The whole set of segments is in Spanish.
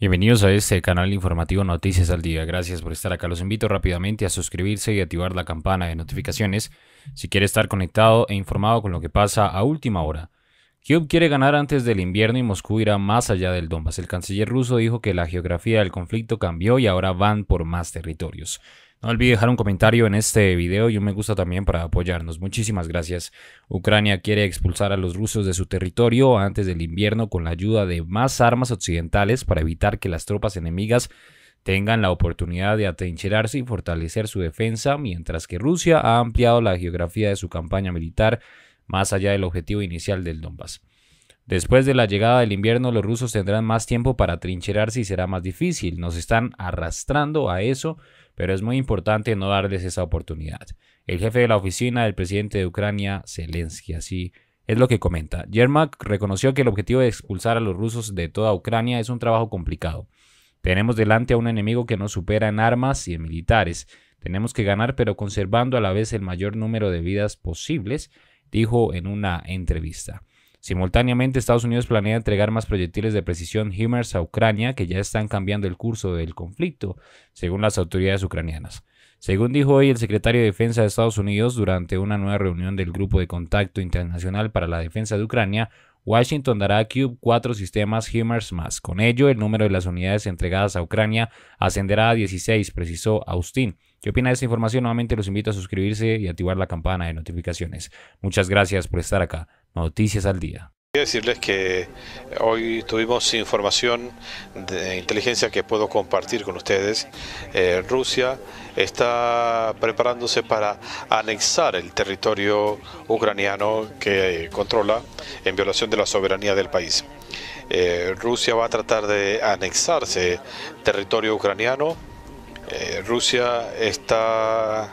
Bienvenidos a este canal informativo Noticias al Día. Gracias por estar acá. Los invito rápidamente a suscribirse y activar la campana de notificaciones si quiere estar conectado e informado con lo que pasa a última hora. Kiev quiere ganar antes del invierno y Moscú irá más allá del Donbass. El canciller ruso dijo que la geografía del conflicto cambió y ahora van por más territorios. No olvide dejar un comentario en este video y un me gusta también para apoyarnos. Muchísimas gracias. Ucrania quiere expulsar a los rusos de su territorio antes del invierno con la ayuda de más armas occidentales para evitar que las tropas enemigas tengan la oportunidad de atrincherarse y fortalecer su defensa, mientras que Rusia ha ampliado la geografía de su campaña militar más allá del objetivo inicial del Donbass. Después de la llegada del invierno, los rusos tendrán más tiempo para atrincherarse y será más difícil. Nos están arrastrando a eso pero es muy importante no darles esa oportunidad. El jefe de la oficina del presidente de Ucrania, Zelensky, así es lo que comenta. Yermak reconoció que el objetivo de expulsar a los rusos de toda Ucrania es un trabajo complicado. Tenemos delante a un enemigo que nos supera en armas y en militares. Tenemos que ganar, pero conservando a la vez el mayor número de vidas posibles, dijo en una entrevista. Simultáneamente, Estados Unidos planea entregar más proyectiles de precisión HIMARS a Ucrania que ya están cambiando el curso del conflicto, según las autoridades ucranianas. Según dijo hoy el secretario de Defensa de Estados Unidos durante una nueva reunión del Grupo de Contacto Internacional para la Defensa de Ucrania, Washington dará a Cube cuatro sistemas HIMARS más. Con ello, el número de las unidades entregadas a Ucrania ascenderá a 16, precisó Austin. ¿Qué opina de esta información? Nuevamente los invito a suscribirse y activar la campana de notificaciones. Muchas gracias por estar acá. Noticias al día. Quiero decirles que hoy tuvimos información de inteligencia que puedo compartir con ustedes. Eh, Rusia está preparándose para anexar el territorio ucraniano que controla en violación de la soberanía del país. Eh, Rusia va a tratar de anexarse territorio ucraniano eh, Rusia está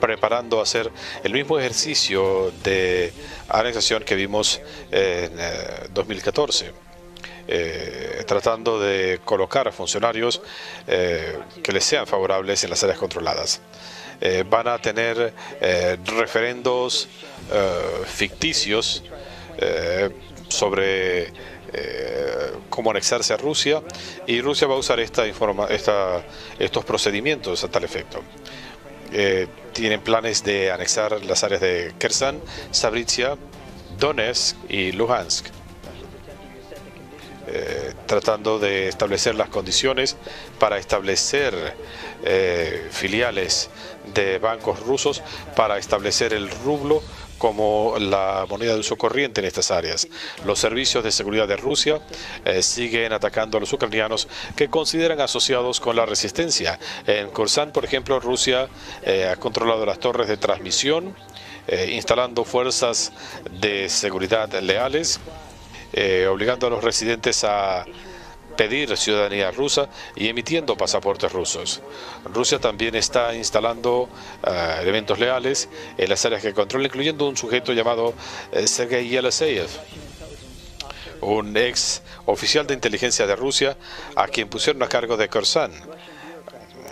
preparando hacer el mismo ejercicio de anexación que vimos en 2014. Eh, tratando de colocar funcionarios que les sean favorables en las áreas controladas. van a tener referendos ficticios sobre cómo anexarse a Rusia y Rusia va a usar esta esta, estos procedimientos a tal efecto. Eh, tienen planes de anexar las áreas de Kherson, Sabritsia, Donetsk y Luhansk. Eh, tratando de establecer las condiciones para establecer eh, filiales de bancos rusos, para establecer el rublo como la moneda de uso corriente en estas áreas. Los servicios de seguridad de Rusia eh, siguen atacando a los ucranianos que consideran asociados con la resistencia. En Kursan, por ejemplo, Rusia ha controlado las torres de transmisión, instalando fuerzas de seguridad leales, obligando a los residentes a pedir ciudadanía rusa y emitiendo pasaportes rusos. Rusia también está instalando eh, elementos leales en las áreas que controla, incluyendo un sujeto llamado eh, Sergei Yeleseyev, un ex oficial de inteligencia de Rusia a quien pusieron a cargo de Korsan.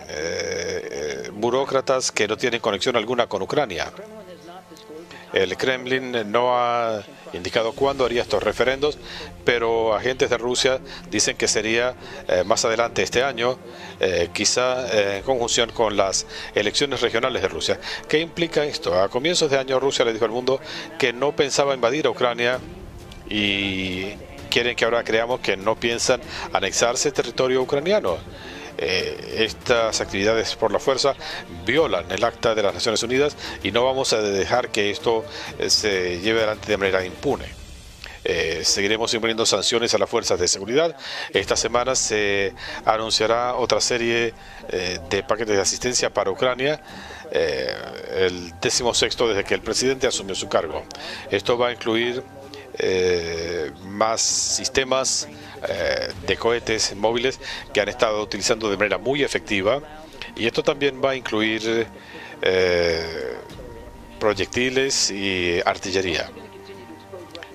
Eh, burócratas que no tienen conexión alguna con Ucrania. El Kremlin no ha indicado cuándo haría estos referendos, pero agentes de Rusia dicen que sería eh, más adelante este año, eh, quizá eh, en conjunción con las elecciones regionales de Rusia. ¿Qué implica esto? A comienzos de año Rusia le dijo al mundo que no pensaba invadir a Ucrania y quieren que ahora creamos que no piensan anexarse territorio ucraniano. Eh, estas actividades por la fuerza violan el acta de las Naciones Unidas y no vamos a dejar que esto eh, se lleve adelante de manera impune. Eh, seguiremos imponiendo sanciones a las fuerzas de seguridad. Esta semana se anunciará otra serie de paquetes de asistencia para Ucrania, el décimo sexto desde que el presidente asumió su cargo. Esto va a incluir más sistemas eh, de cohetes móviles que han estado utilizando de manera muy efectiva y esto también va a incluir eh, proyectiles y artillería.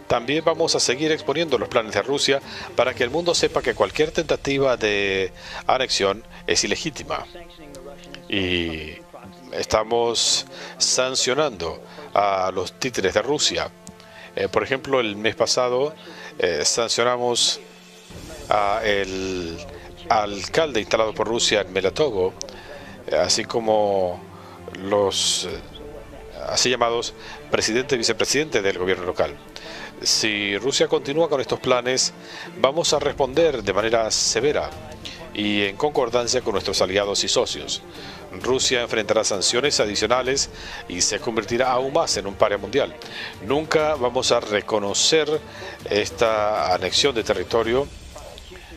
También vamos a seguir exponiendo los planes de Rusia para que el mundo sepa que cualquier tentativa de anexión es ilegítima. Y estamos sancionando a los títeres de Rusia. Eh, por ejemplo, el mes pasado sancionamos al alcalde instalado por Rusia en Melatovo, así como los así llamados presidente y vicepresidente del gobierno local. Si Rusia continúa con estos planes, vamos a responder de manera severa y en concordancia con nuestros aliados y socios. Rusia enfrentará sanciones adicionales y se convertirá aún más en un paria mundial. Nunca vamos a reconocer esta anexión de territorio.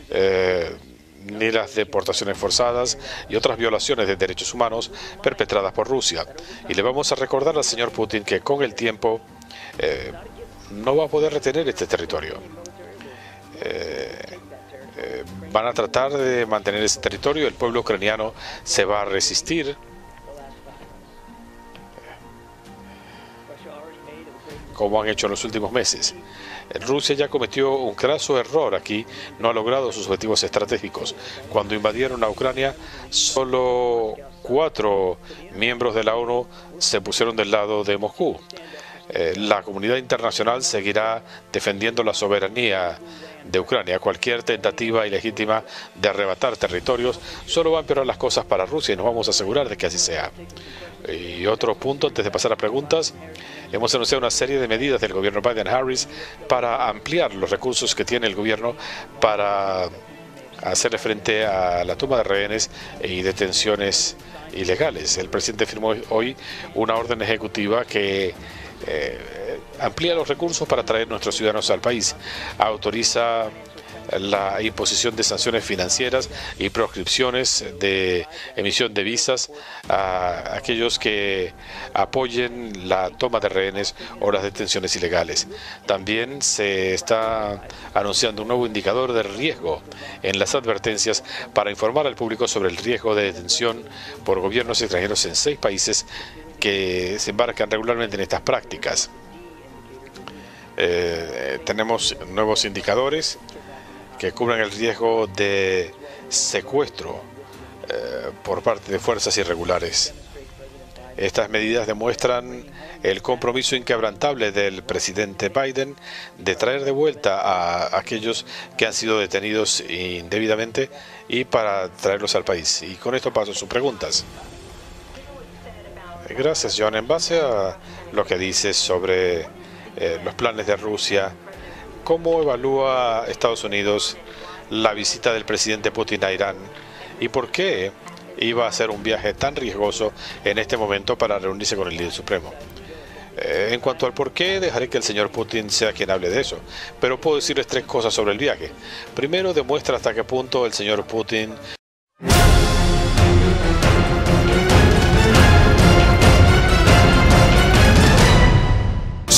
Eh, ni las deportaciones forzadas y otras violaciones de derechos humanos perpetradas por Rusia. Y le vamos a recordar al señor Putin que con el tiempo eh, no va a poder retener este territorio. Eh, van a tratar de mantener ese territorio, el pueblo ucraniano se va a resistir. Como han hecho en los últimos meses. Rusia ya cometió un craso error aquí, no ha logrado sus objetivos estratégicos. Cuando invadieron a Ucrania, solo cuatro miembros de la ONU se pusieron del lado de Moscú. Eh, la comunidad internacional seguirá defendiendo la soberanía de Ucrania. Cualquier tentativa ilegítima de arrebatar territorios solo va a empeorar las cosas para Rusia y nos vamos a asegurar de que así sea. Y otro punto, antes de pasar a preguntas, hemos anunciado una serie de medidas del gobierno Biden-Harris para ampliar los recursos que tiene el gobierno para hacerle frente a la toma de rehenes y detenciones ilegales. El presidente firmó hoy una orden ejecutiva que eh, amplía los recursos para traer nuestros ciudadanos al país, autoriza la imposición de sanciones financieras y proscripciones de emisión de visas a aquellos que apoyen la toma de rehenes o las detenciones ilegales. También se está anunciando un nuevo indicador de riesgo en las advertencias para informar al público sobre el riesgo de detención por gobiernos extranjeros en seis países que se embarcan regularmente en estas prácticas. Eh, tenemos nuevos indicadores que cubren el riesgo de secuestro eh, por parte de fuerzas irregulares. Estas medidas demuestran el compromiso inquebrantable del presidente Biden de traer de vuelta a aquellos que han sido detenidos indebidamente y para traerlos al país. Y con esto paso a sus preguntas. Gracias, John. En base a lo que dices sobre eh, los planes de Rusia, ¿cómo evalúa Estados Unidos la visita del presidente Putin a Irán y por qué iba a hacer un viaje tan riesgoso en este momento para reunirse con el líder supremo? Eh, en cuanto al por qué, dejaré que el señor Putin sea quien hable de eso, pero puedo decirles tres cosas sobre el viaje. Primero, demuestra hasta qué punto el señor Putin